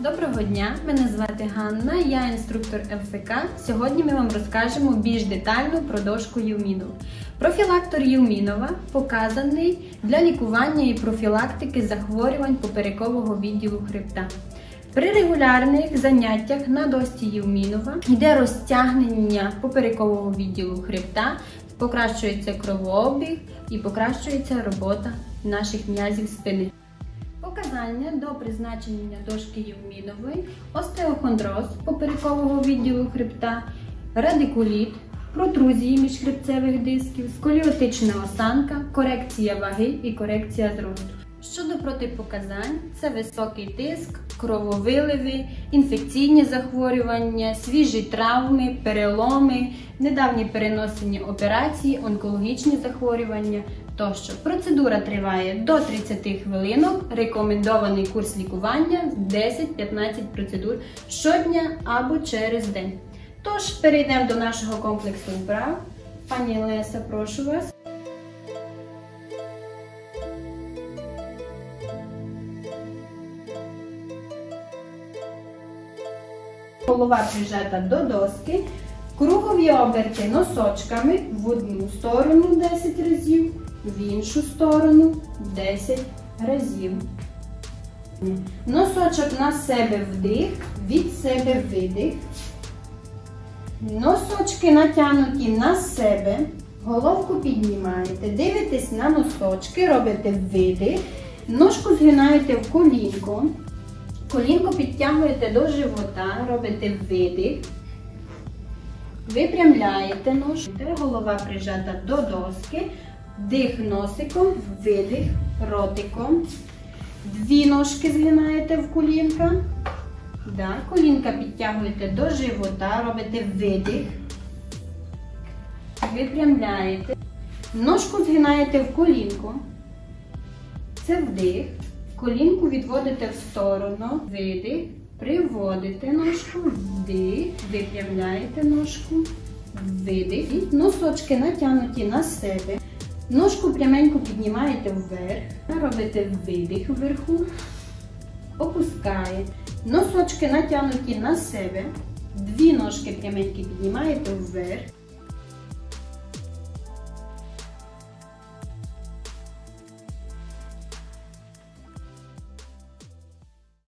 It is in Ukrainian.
Доброго дня, мене звати Ганна, я інструктор ЛФК. Сьогодні ми вам розкажемо більш детально про дошку Юмінов. Профілактор Юмінова показаний для лікування і профілактики захворювань поперекового відділу хребта. При регулярних заняттях на дошці Юмінова йде розтягнення поперекового відділу хребта, покращується кровообіг і покращується робота наших м'язів спини. Показання до призначення дошки Євмінової, остеохондроз поперекового відділу хребта, радикуліт, протрузії міжхребцевих дисків, сколіотична осанка, корекція ваги і корекція зросту. Щодо протипоказань, це високий тиск, крововиливи, інфекційні захворювання, свіжі травми, переломи, недавні переносені операції, онкологічні захворювання тощо. Процедура триває до 30 хвилинок. Рекомендований курс лікування 10-15 процедур щодня або через день. Тож, перейдемо до нашого комплексу вправ. Пані Леся, прошу вас. Голова прижата до доски. Кругові оберти носочками в одну сторону 10 разів, в іншу сторону 10 разів. Носочок на себе вдих, від себе видих. Носочки натягнуті на себе. Головку піднімаєте, дивитесь на носочки, робите видих. Ножку згинаєте в колінко. Колінко підтягуєте до живота, робите видих. Випрямляєте ножку, голова прижата до доски, дих носиком, видих ротиком. Дві ножки згинаєте в колінка. Да, Колінка підтягуєте до живота, робите видих. Випрямляєте. Ножку згинаєте в колінку. Це вдих. Колінку відводите в сторону, видих. Приводите ножку, вдих, випрямляєте ножку, видих. Носочки натягнуті на себе. Ножку пряменько піднімаєте вверх, робите видих вверху, опускаєте. Носочки натягнуті на себе. Дві ножки пряменьки піднімаєте вверх.